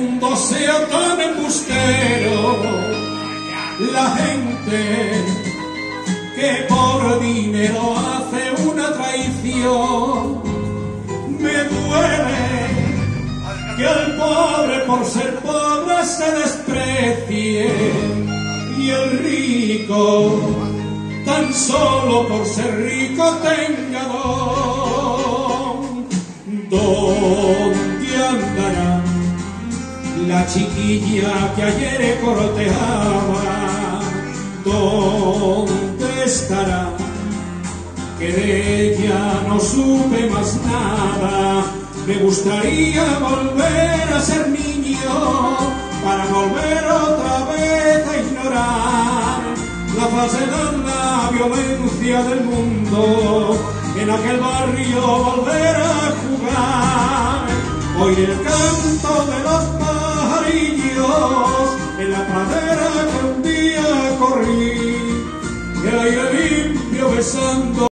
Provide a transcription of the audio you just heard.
mundo sea tan embustero. La gente que por dinero hace una traición. Me duele que al pobre por ser pobre se desprecie y el rico tan solo por ser rico tenga don. ¿Dónde andará la chiquilla que ayer cortejaba? ¿Dónde estará? Que de ella no supe más nada. Me gustaría volver a ser niño para volver otra vez a ignorar la falsedad, la violencia del mundo. En aquel barrio volver a jugar, oír el canto de los corrí, el aire limpio besando.